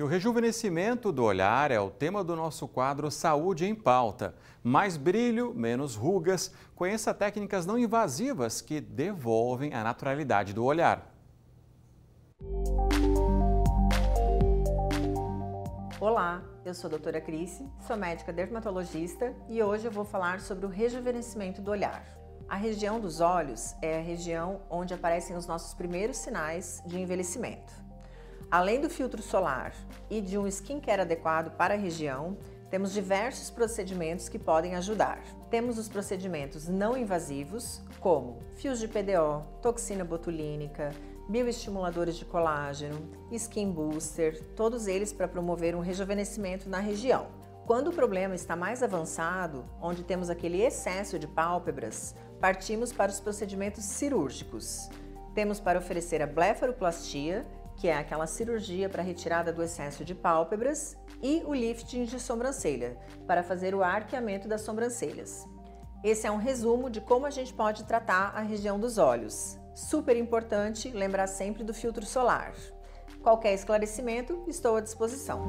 E o rejuvenescimento do olhar é o tema do nosso quadro Saúde em Pauta. Mais brilho, menos rugas. Conheça técnicas não invasivas que devolvem a naturalidade do olhar. Olá, eu sou a doutora Cris, sou médica dermatologista e hoje eu vou falar sobre o rejuvenescimento do olhar. A região dos olhos é a região onde aparecem os nossos primeiros sinais de envelhecimento. Além do filtro solar e de um skincare adequado para a região, temos diversos procedimentos que podem ajudar. Temos os procedimentos não invasivos, como fios de PDO, toxina botulínica, bioestimuladores de colágeno, skin booster, todos eles para promover um rejuvenescimento na região. Quando o problema está mais avançado, onde temos aquele excesso de pálpebras, partimos para os procedimentos cirúrgicos. Temos para oferecer a blefaroplastia, que é aquela cirurgia para retirada do excesso de pálpebras, e o lifting de sobrancelha, para fazer o arqueamento das sobrancelhas. Esse é um resumo de como a gente pode tratar a região dos olhos. Super importante lembrar sempre do filtro solar. Qualquer esclarecimento, estou à disposição.